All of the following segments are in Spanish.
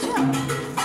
这个样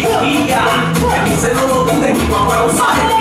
dia Camisa no mundo é igual o sol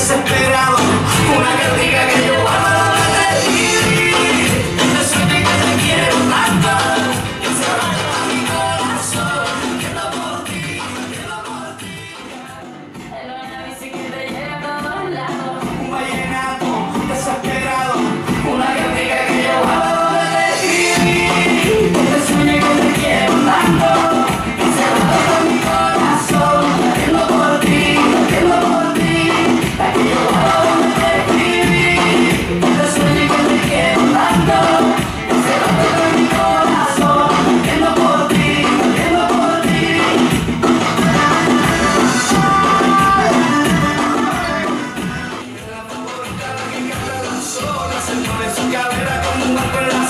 desesperado, una que diga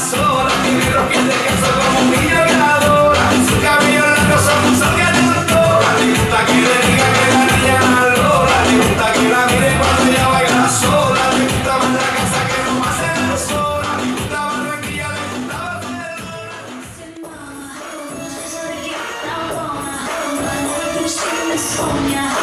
las horas, dinero que te casa como un niño violadora, su cabello largo son un sol que tortura, le gusta que le diga que la niña la lola, le gusta que la mire cuando ella baila sola, le gusta más la casa que no más en la sola, le gusta Barranquilla, le gusta Barcelona.